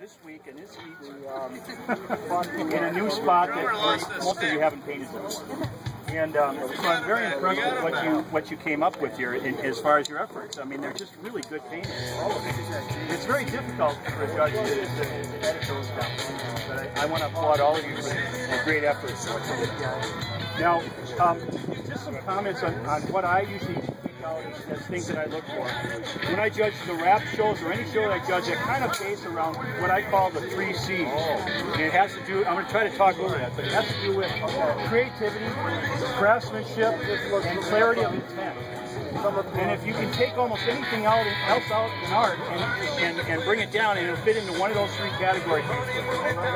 this week in this heat um, in a new spot that most of you haven't painted before. And um, so I'm very impressed with what you what you came up with here in, as far as your efforts. I mean, they're just really good paintings, all of them. It's very difficult for a judge to, to, edit those down. But I, I want to applaud all of you for the great efforts. Now, um, just some comments on, on what I usually as, things that I look for. When I judge the rap shows or any show that I judge, I kind of base around what I call the three C's. And it has to do, I'm going to try to talk over that, but it has to do with creativity, craftsmanship, and clarity of intent. And if you can take almost anything out else out in art and, and, and bring it down and it'll fit into one of those three categories.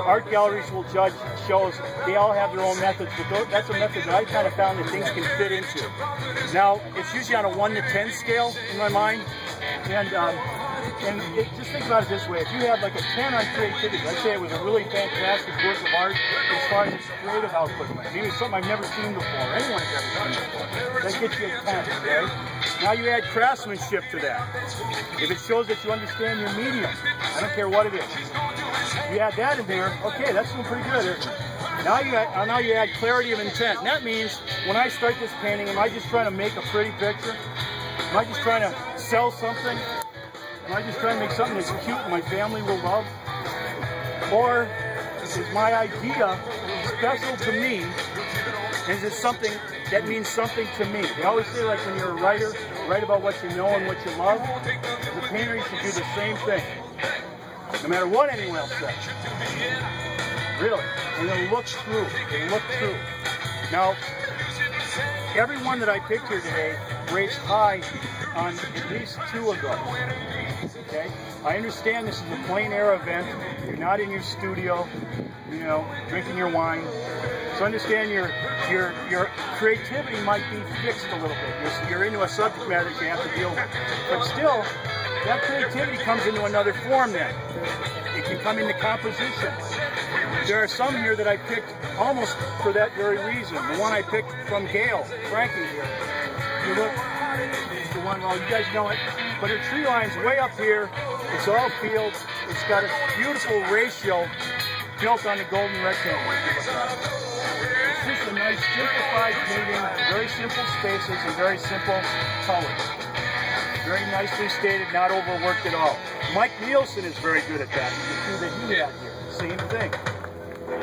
Art galleries will judge shows. They all have their own methods, but that's a method that I kind of found that things can fit into. Now, it's usually on a 1 to 10 scale in my mind. And um, and mm-hmm. it, just think about it this way. If you have like a 10 on creativity, let's say it was a really fantastic work of art as far as its creative output went. Maybe it's something I've never seen before, anyone's ever seen before. That gets you a 10, okay? Now you add craftsmanship to that. If it shows that you understand your medium, I don't care what it is. You add that in there, okay, that's doing pretty good. Now you add, now you add clarity of intent. And that means when I start this painting, am I just trying to make a pretty picture? Am I just trying to sell something? Am I just trying to make something that's cute and my family will love? Or is my idea special to me? Is it something that means something to me? They always say like when you're a writer, write about what you know and what you love. As a painter, you should do the same thing. No matter what anyone else says. Really. And then look through. And look through. Now, everyone that I picked here today rates high on at least two of those. Okay? I understand this is a plein air event. You're not in your studio, you know, drinking your wine. So understand your your your creativity might be fixed a little bit. You're, you're into a subject matter that you have to deal with. But still, that creativity comes into another form then. It can come into composition. There are some here that I picked almost for that very reason. The one I picked from Gail, Frankie here. You look, the one, well, you guys know it, but her tree line's way up here. It's all fields. It's got a beautiful ratio built on the golden rectangle. It's just a nice simplified painting, very simple spaces and very simple colors. Very nicely stated, not overworked at all. Mike Nielsen is very good at that. You see that he had here. Same thing.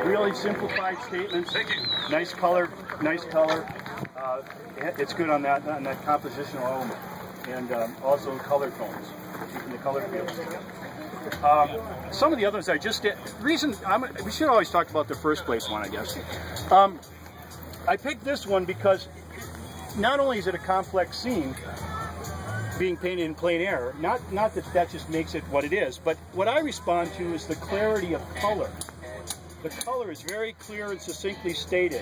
Really simplified statements. Nice color, nice color. Uh, it's good on that on that compositional element, and um, also color tones, keeping the color fields together. Um, some of the others I just did. Reason I'm, we should always talk about the first place one, I guess. Um, I picked this one because not only is it a complex scene, being painted in plein air, not not that that just makes it what it is, but what I respond to is the clarity of color. The color is very clear and succinctly stated.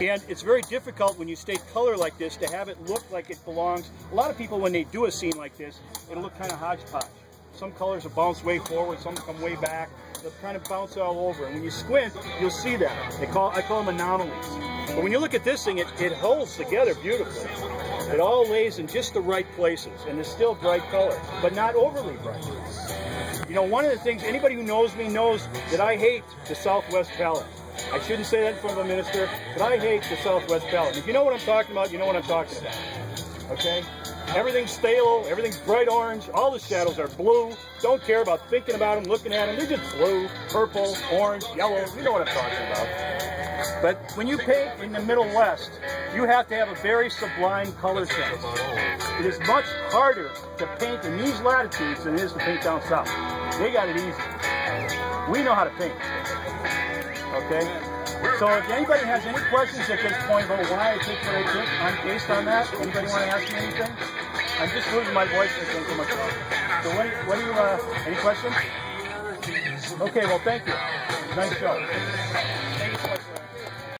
And it's very difficult when you state color like this to have it look like it belongs. A lot of people, when they do a scene like this, it'll look kind of hodgepodge. Some colors will bounce way forward, some come way back. They'll kind of bounce all over. And when you squint, you'll see that. They call, I call them anomalies. But when you look at this thing, it, it holds together beautifully. It all lays in just the right places, and it's still bright color, but not overly bright. You know, one of the things, anybody who knows me knows that I hate the Southwest palette. I shouldn't say that in front of a minister, but I hate the Southwest palette. If you know what I'm talking about, you know what I'm talking about. Okay? Everything's phthalo, everything's bright orange, all the shadows are blue. Don't care about thinking about them, looking at them. They're just blue, purple, orange, yellow. You know what I'm talking about. But when you paint in the Middle West, you have to have a very sublime color sense. It is much harder to paint in these latitudes than it is to paint down south. They got it easy. We know how to paint. Okay? So if anybody has any questions at this point about why I picked what I picked, I'm based on that. Anybody want to ask me anything? I'm just losing my voice think too much So what you, what do you uh, any questions? Okay, well thank you. Nice show.